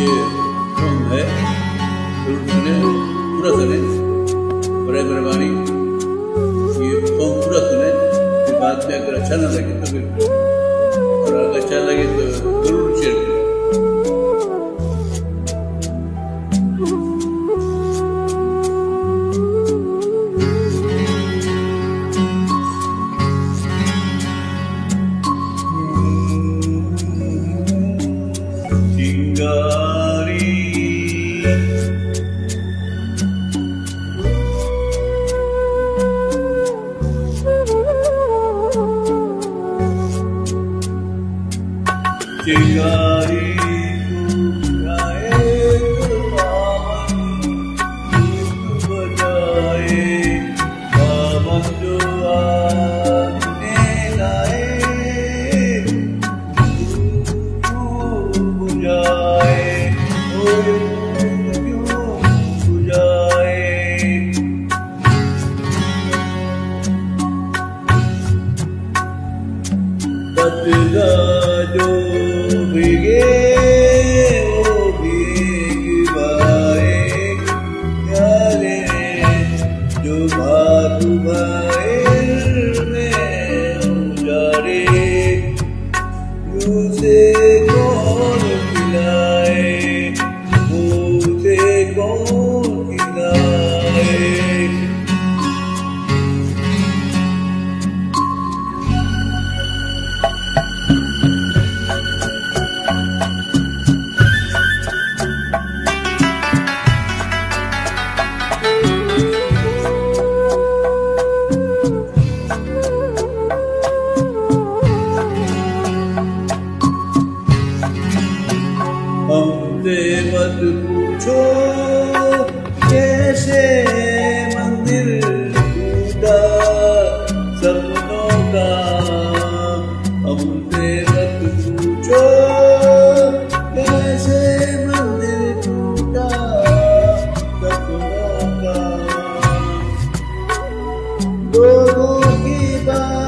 ये सॉन्ग है ज़रूर सुने पूरा सुने बड़े मेहरबानी ये सॉन्ग पूरा सुने फिर बाद में अगर अच्छा ना लगे तो फिर और अगर अच्छा लगे तो शेयर करें। चिंगारी llegar मत पूछो कैसे मंदिर सपनों का? हमसे मत पूछो, कैसे मंदिर टूटा सपनों का? लोगों की बात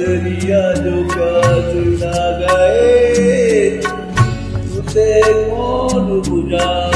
मदरिया जो प्यास ना गए उसे कौन बुझाए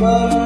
Bye.